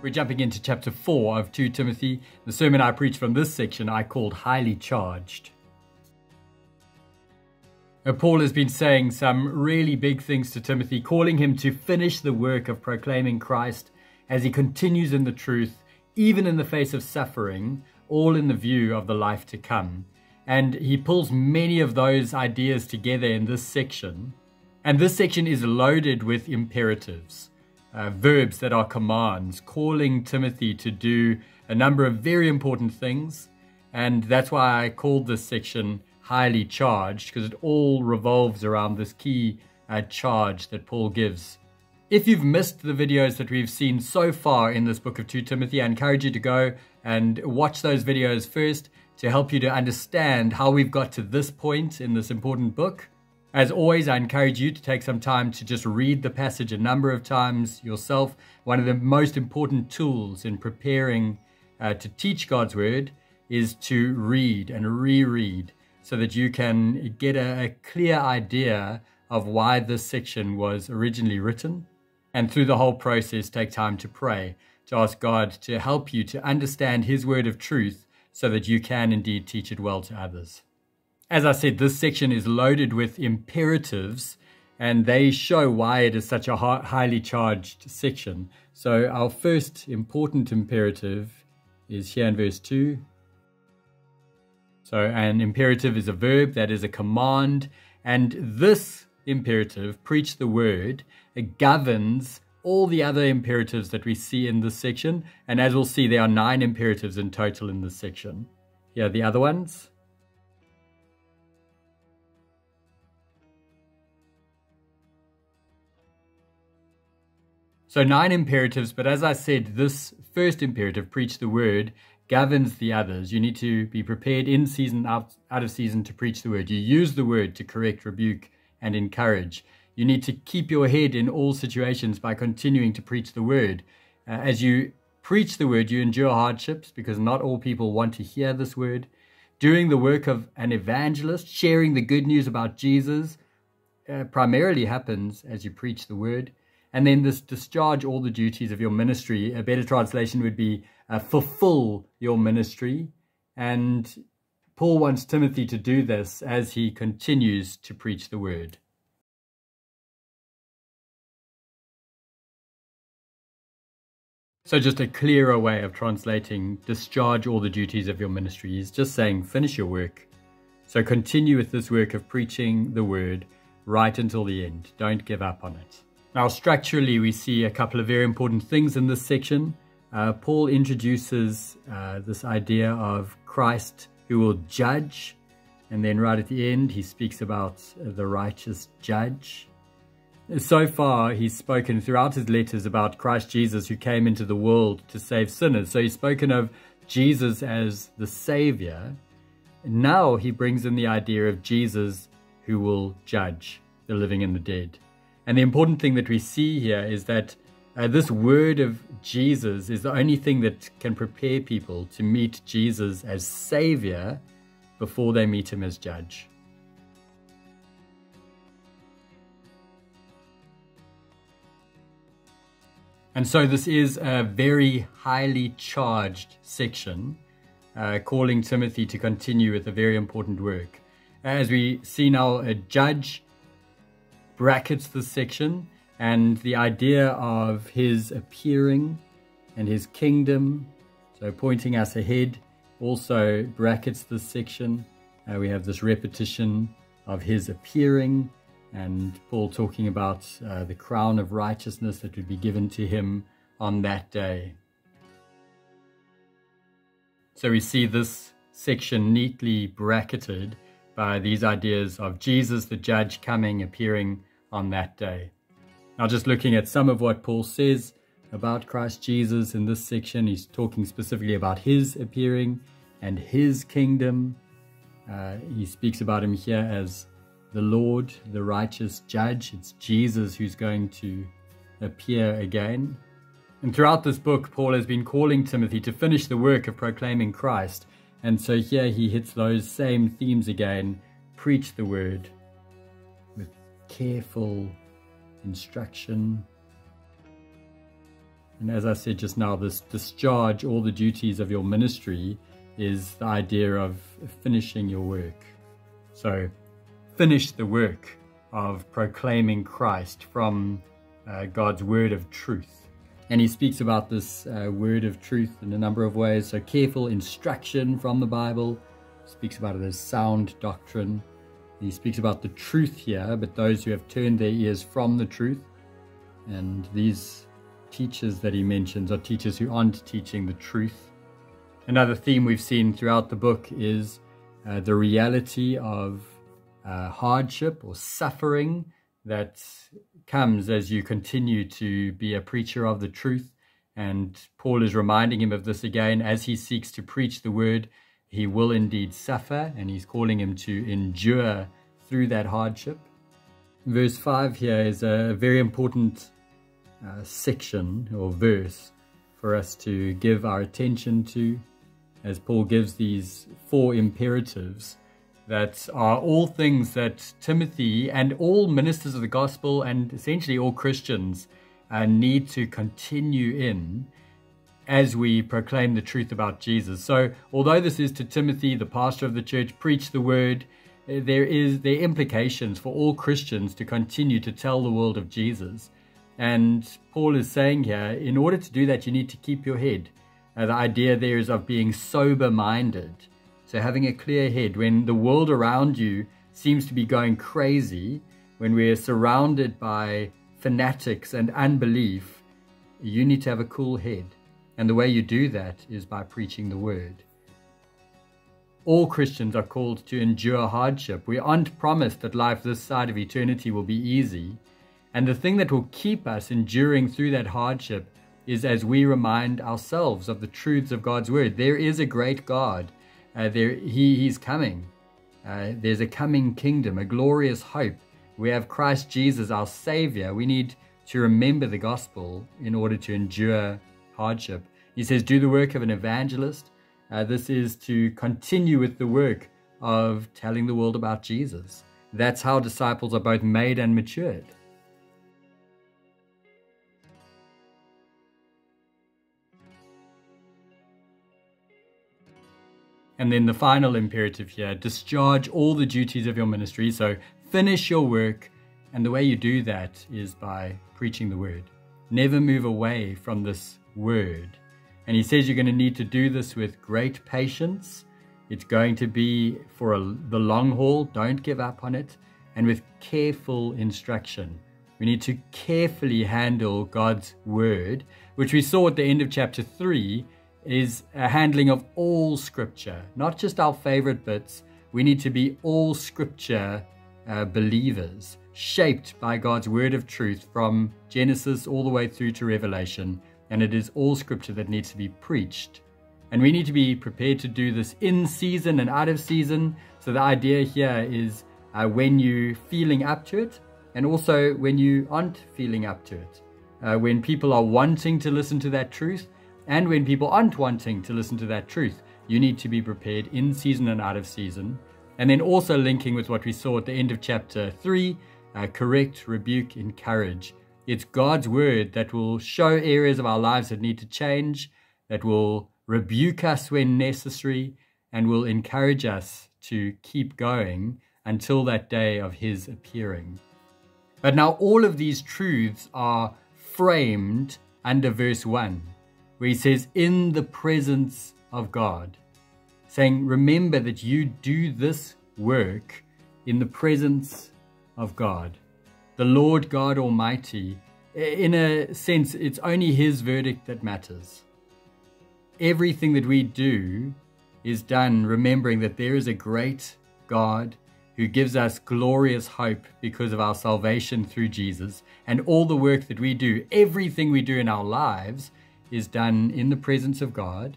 We're jumping into chapter 4 of 2 Timothy. The sermon I preached from this section I called Highly Charged. Now, Paul has been saying some really big things to Timothy, calling him to finish the work of proclaiming Christ as he continues in the truth, even in the face of suffering, all in the view of the life to come. And he pulls many of those ideas together in this section. And this section is loaded with imperatives uh, verbs that are commands, calling Timothy to do a number of very important things. And that's why I called this section highly charged, because it all revolves around this key uh, charge that Paul gives. If you've missed the videos that we've seen so far in this book of 2 Timothy, I encourage you to go and watch those videos first to help you to understand how we've got to this point in this important book. As always, I encourage you to take some time to just read the passage a number of times yourself. One of the most important tools in preparing uh, to teach God's Word is to read and reread so that you can get a, a clear idea of why this section was originally written. And through the whole process, take time to pray, to ask God to help you to understand His Word of truth so that you can indeed teach it well to others. As I said, this section is loaded with imperatives and they show why it is such a highly charged section. So, our first important imperative is here in verse 2. So, an imperative is a verb that is a command, and this imperative, preach the word, governs all the other imperatives that we see in this section. And as we'll see, there are nine imperatives in total in this section. Here are the other ones. So, nine imperatives, but as I said, this first imperative, preach the word, governs the others. You need to be prepared in season, out, out of season to preach the word. You use the word to correct, rebuke, and encourage. You need to keep your head in all situations by continuing to preach the word. Uh, as you preach the word, you endure hardships because not all people want to hear this word. Doing the work of an evangelist, sharing the good news about Jesus, uh, primarily happens as you preach the word. And then this discharge all the duties of your ministry. A better translation would be uh, fulfill your ministry. And Paul wants Timothy to do this as he continues to preach the word. So, just a clearer way of translating discharge all the duties of your ministry is just saying finish your work. So, continue with this work of preaching the word right until the end. Don't give up on it. Now, structurally, we see a couple of very important things in this section. Uh, Paul introduces uh, this idea of Christ who will judge, and then right at the end, he speaks about the righteous judge. So far, he's spoken throughout his letters about Christ Jesus who came into the world to save sinners. So he's spoken of Jesus as the Savior. Now he brings in the idea of Jesus who will judge the living and the dead. And the important thing that we see here is that uh, this word of Jesus is the only thing that can prepare people to meet Jesus as Savior before they meet Him as Judge. And so this is a very highly charged section, uh, calling Timothy to continue with a very important work. As we see now, a judge brackets the section and the idea of his appearing and his kingdom, so pointing us ahead, also brackets this section. Uh, we have this repetition of his appearing and Paul talking about uh, the crown of righteousness that would be given to him on that day. So we see this section neatly bracketed by these ideas of Jesus the judge coming, appearing, on that day. Now, just looking at some of what Paul says about Christ Jesus in this section, he's talking specifically about his appearing and his kingdom. Uh, he speaks about him here as the Lord, the righteous judge. It's Jesus who's going to appear again. And throughout this book, Paul has been calling Timothy to finish the work of proclaiming Christ. And so here he hits those same themes again preach the word, careful instruction. And as I said just now, this discharge all the duties of your ministry is the idea of finishing your work. So finish the work of proclaiming Christ from uh, God's word of truth. And he speaks about this uh, word of truth in a number of ways. So careful instruction from the Bible, speaks about it as sound doctrine. He speaks about the truth here, but those who have turned their ears from the truth. And these teachers that he mentions are teachers who aren't teaching the truth. Another theme we've seen throughout the book is uh, the reality of uh, hardship or suffering that comes as you continue to be a preacher of the truth. And Paul is reminding him of this again as he seeks to preach the word. He will indeed suffer, and he's calling him to endure through that hardship. Verse 5 here is a very important uh, section or verse for us to give our attention to as Paul gives these four imperatives that are all things that Timothy and all ministers of the gospel and essentially all Christians uh, need to continue in as we proclaim the truth about Jesus. So, although this is to Timothy, the pastor of the church, preach the word, uh, there is there implications for all Christians to continue to tell the world of Jesus. And Paul is saying here, in order to do that, you need to keep your head. Uh, the idea there is of being sober minded so having a clear head when the world around you seems to be going crazy, when we're surrounded by fanatics and unbelief, you need to have a cool head. And the way you do that is by preaching the word. All Christians are called to endure hardship. We aren't promised that life this side of eternity will be easy. And the thing that will keep us enduring through that hardship is as we remind ourselves of the truths of God's word. There is a great God uh, there, he, he's coming. Uh, there's a coming kingdom, a glorious hope. We have Christ Jesus, our Savior. We need to remember the gospel in order to endure hardship. He says, Do the work of an evangelist. Uh, this is to continue with the work of telling the world about Jesus. That's how disciples are both made and matured. And then the final imperative here discharge all the duties of your ministry. So finish your work. And the way you do that is by preaching the word. Never move away from this word. And he says you're going to need to do this with great patience. It's going to be for a, the long haul. Don't give up on it. And with careful instruction. We need to carefully handle God's word, which we saw at the end of chapter 3 is a handling of all scripture, not just our favorite bits. We need to be all scripture uh, believers, shaped by God's word of truth from Genesis all the way through to Revelation. And it is all scripture that needs to be preached. And we need to be prepared to do this in season and out of season. So the idea here is uh, when you're feeling up to it, and also when you aren't feeling up to it. Uh, when people are wanting to listen to that truth, and when people aren't wanting to listen to that truth, you need to be prepared in season and out of season. And then also linking with what we saw at the end of chapter 3 uh, correct, rebuke, encourage. It's God's word that will show areas of our lives that need to change, that will rebuke us when necessary, and will encourage us to keep going until that day of His appearing. But now all of these truths are framed under verse 1 where he says, in the presence of God, saying, remember that you do this work in the presence of God, the Lord God Almighty. In a sense, it's only His verdict that matters. Everything that we do is done remembering that there is a great God who gives us glorious hope because of our salvation through Jesus. And all the work that we do, everything we do in our lives, is done in the presence of God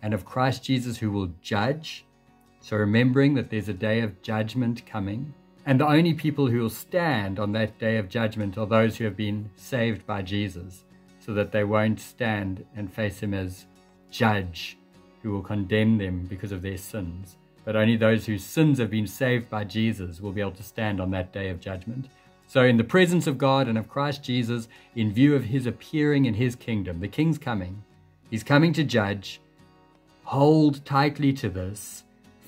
and of Christ Jesus who will judge. So remembering that there's a day of judgment coming. And the only people who will stand on that day of judgment are those who have been saved by Jesus, so that they won't stand and face him as judge who will condemn them because of their sins. But only those whose sins have been saved by Jesus will be able to stand on that day of judgment. So, in the presence of God and of Christ Jesus, in view of his appearing in his kingdom, the king's coming, he's coming to judge. Hold tightly to this,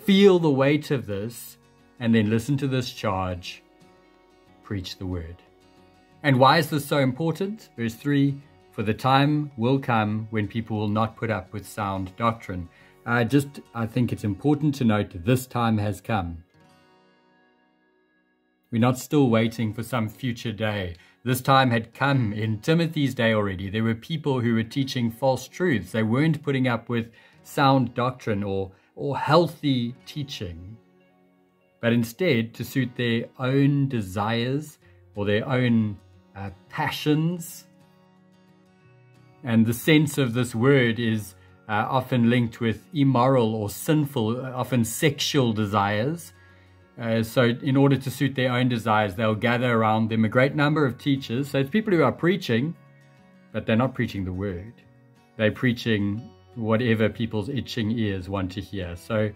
feel the weight of this, and then listen to this charge preach the word. And why is this so important? Verse 3 For the time will come when people will not put up with sound doctrine. Uh, just, I think it's important to note this time has come. We're not still waiting for some future day. This time had come in Timothy's day already. There were people who were teaching false truths. They weren't putting up with sound doctrine or, or healthy teaching, but instead, to suit their own desires or their own uh, passions. And the sense of this word is uh, often linked with immoral or sinful, often sexual desires. Uh, so, in order to suit their own desires, they'll gather around them a great number of teachers. So, it's people who are preaching, but they're not preaching the word. They're preaching whatever people's itching ears want to hear. So,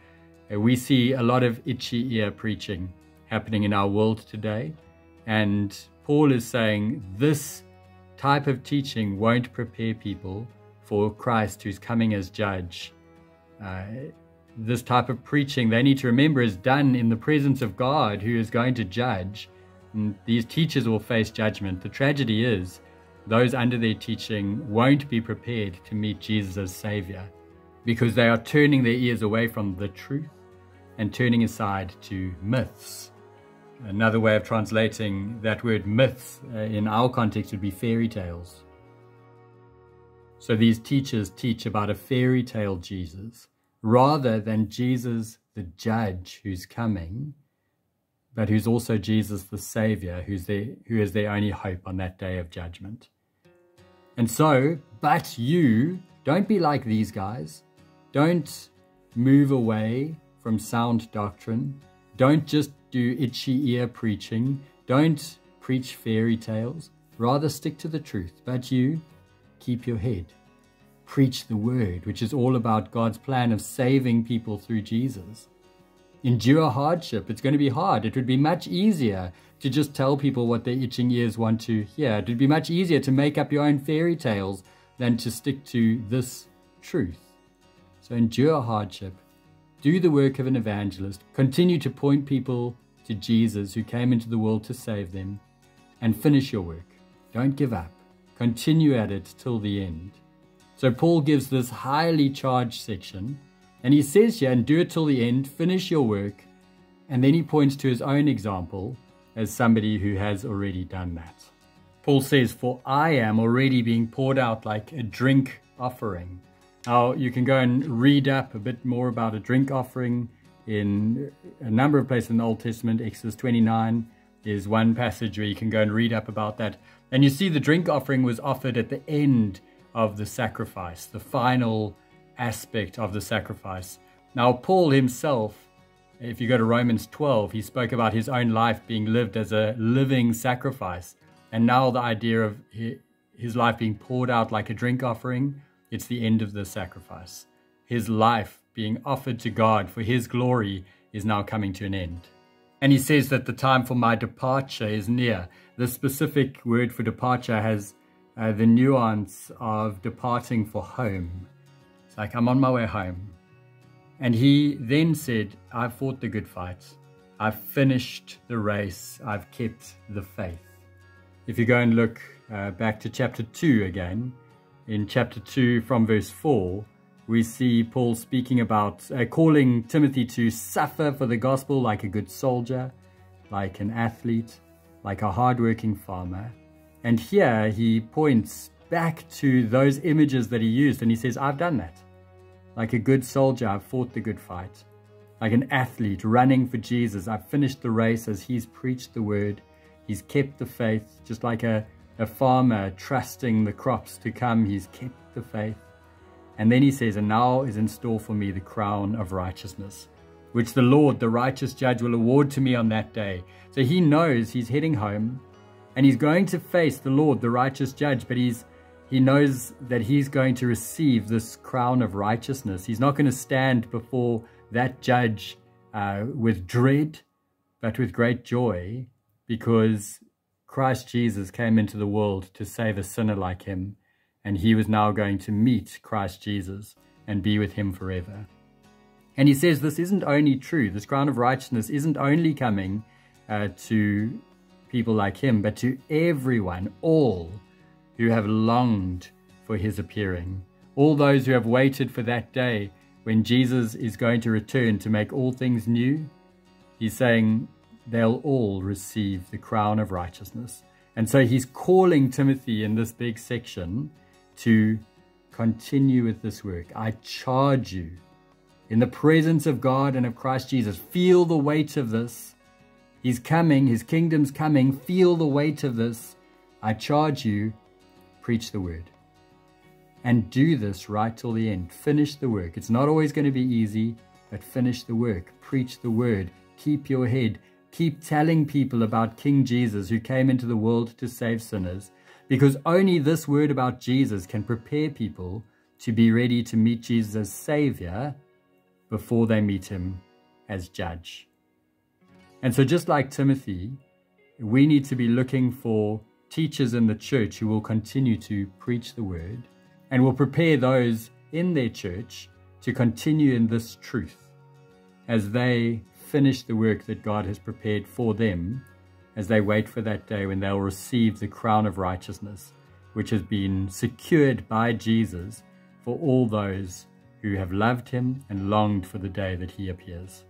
uh, we see a lot of itchy ear preaching happening in our world today. And Paul is saying this type of teaching won't prepare people for Christ who's coming as judge. Uh, this type of preaching, they need to remember, is done in the presence of God who is going to judge. And these teachers will face judgment. The tragedy is, those under their teaching won't be prepared to meet Jesus as Savior because they are turning their ears away from the truth and turning aside to myths. Another way of translating that word myths uh, in our context would be fairy tales. So these teachers teach about a fairy tale Jesus rather than Jesus the judge who's coming, but who's also Jesus the Savior, who's their, who is their only hope on that day of judgment. And so, but you, don't be like these guys. Don't move away from sound doctrine. Don't just do itchy ear preaching. Don't preach fairy tales. Rather stick to the truth. But you, keep your head preach the word, which is all about God's plan of saving people through Jesus. Endure hardship. It's going to be hard. It would be much easier to just tell people what their itching ears want to hear. It would be much easier to make up your own fairy tales than to stick to this truth. So endure hardship. Do the work of an evangelist. Continue to point people to Jesus who came into the world to save them. And finish your work. Don't give up. Continue at it till the end. So Paul gives this highly charged section, and he says here, and do it till the end, finish your work. And then he points to his own example as somebody who has already done that. Paul says, For I am already being poured out like a drink offering. Now, you can go and read up a bit more about a drink offering in a number of places in the Old Testament. Exodus 29 is one passage where you can go and read up about that. And you see the drink offering was offered at the end of the sacrifice, the final aspect of the sacrifice. Now, Paul himself, if you go to Romans 12, he spoke about his own life being lived as a living sacrifice. And now the idea of his life being poured out like a drink offering, it's the end of the sacrifice. His life being offered to God for his glory is now coming to an end. And he says that the time for my departure is near. The specific word for departure has uh, the nuance of departing for home. It's like, I'm on my way home. And he then said, I've fought the good fight. I've finished the race. I've kept the faith. If you go and look uh, back to chapter 2 again, in chapter 2 from verse 4, we see Paul speaking about uh, calling Timothy to suffer for the gospel like a good soldier, like an athlete, like a hardworking farmer. And here he points back to those images that he used and he says, I've done that. Like a good soldier, I've fought the good fight. Like an athlete running for Jesus, I've finished the race as he's preached the word. He's kept the faith, just like a, a farmer trusting the crops to come, he's kept the faith. And then he says, And now is in store for me the crown of righteousness, which the Lord, the righteous judge, will award to me on that day. So he knows he's heading home and he's going to face the Lord, the righteous judge, but he's he knows that he's going to receive this crown of righteousness. He's not going to stand before that judge uh, with dread, but with great joy, because Christ Jesus came into the world to save a sinner like him, and he was now going to meet Christ Jesus and be with him forever. And he says this isn't only true, this crown of righteousness isn't only coming uh, to people like him, but to everyone, all who have longed for his appearing, all those who have waited for that day when Jesus is going to return to make all things new. He's saying, they'll all receive the crown of righteousness. And so he's calling Timothy in this big section to continue with this work. I charge you in the presence of God and of Christ Jesus. Feel the weight of this. He's coming, his kingdom's coming. Feel the weight of this. I charge you, preach the word. And do this right till the end. Finish the work. It's not always going to be easy, but finish the work. Preach the word. Keep your head Keep telling people about King Jesus who came into the world to save sinners, because only this word about Jesus can prepare people to be ready to meet Jesus as Savior before they meet him as judge. And so just like Timothy, we need to be looking for teachers in the church who will continue to preach the word and will prepare those in their church to continue in this truth as they finish the work that God has prepared for them as they wait for that day when they'll receive the crown of righteousness, which has been secured by Jesus for all those who have loved him and longed for the day that he appears.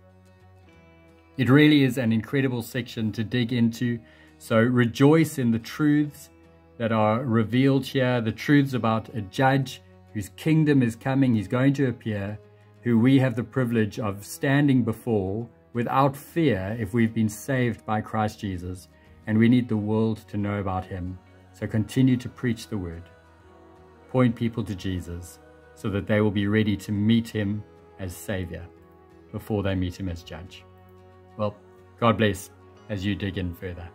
It really is an incredible section to dig into, so rejoice in the truths that are revealed here, the truths about a judge whose kingdom is coming, he's going to appear, who we have the privilege of standing before without fear if we've been saved by Christ Jesus and we need the world to know about him. So continue to preach the word. Point people to Jesus so that they will be ready to meet him as Savior before they meet him as Judge. Well, God bless as you dig in further.